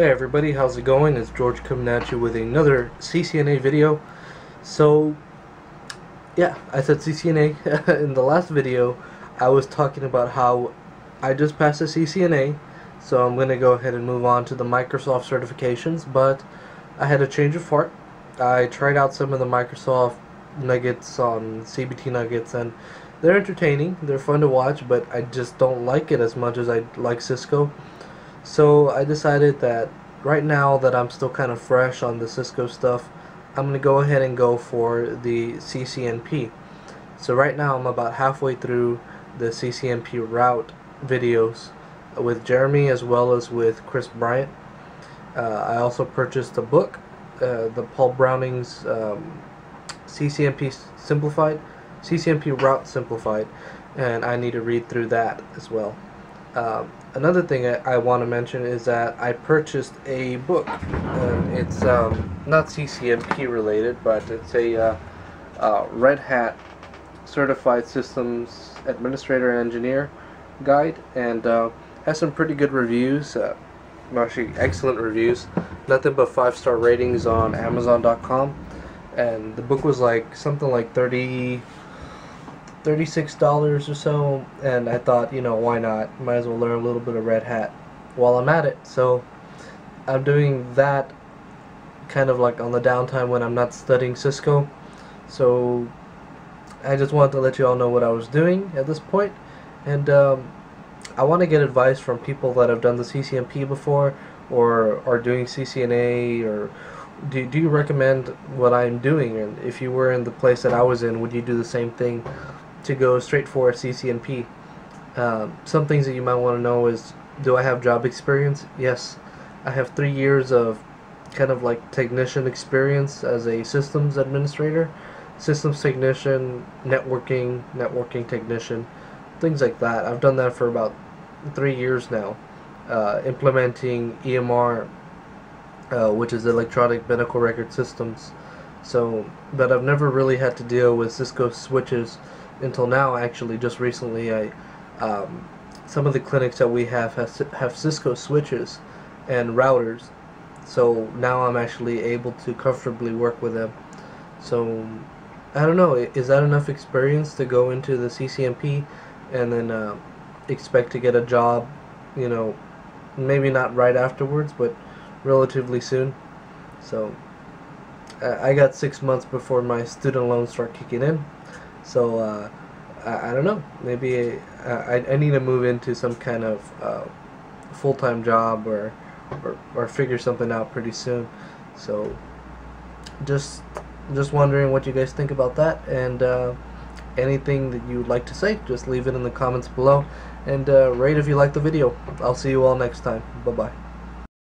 Hey everybody, how's it going? It's George coming at you with another CCNA video. So, yeah, I said CCNA. In the last video, I was talking about how I just passed the CCNA, so I'm going to go ahead and move on to the Microsoft certifications, but I had a change of heart. I tried out some of the Microsoft nuggets on CBT nuggets, and they're entertaining, they're fun to watch, but I just don't like it as much as I like Cisco. So I decided that right now that I'm still kind of fresh on the Cisco stuff, I'm going to go ahead and go for the CCNP. So right now I'm about halfway through the CCNP route videos with Jeremy as well as with Chris Bryant. Uh, I also purchased a book, uh, the Paul Browning's um, CCNP Simplified, CCNP Route Simplified, and I need to read through that as well. Um, another thing I, I want to mention is that I purchased a book. Uh, it's um, not CCNP related, but it's a uh, uh, Red Hat Certified Systems Administrator and Engineer guide, and uh, has some pretty good reviews. Uh, actually, excellent reviews. Nothing but five star ratings on Amazon.com, and the book was like something like 30 $36 or so, and I thought, you know, why not? Might as well learn a little bit of Red Hat while I'm at it. So I'm doing that kind of like on the downtime when I'm not studying Cisco. So I just wanted to let you all know what I was doing at this point, and um, I want to get advice from people that have done the CCNP before or are doing CCNA or do, do you recommend what I'm doing and if you were in the place that I was in would you do the same thing to go straight for a CCNP. Um, some things that you might want to know is do I have job experience? Yes. I have three years of kind of like technician experience as a systems administrator, systems technician, networking, networking technician, things like that. I've done that for about three years now, uh, implementing EMR, uh, which is electronic medical record systems. So, but I've never really had to deal with Cisco switches until now. Actually, just recently, I um, some of the clinics that we have have, have Cisco switches and routers. So now I'm actually able to comfortably work with them. So I don't know. Is that enough experience to go into the CCNP and then uh, expect to get a job? You know, maybe not right afterwards, but relatively soon. So I got six months before my student loans start kicking in. So uh, I, I, don't know. Maybe I, I need to move into some kind of uh, full time job or, or or figure something out pretty soon. So just just wondering what you guys think about that and uh, anything that you would like to say just leave it in the comments below and uh, rate if you like the video i'll see you all next time bye bye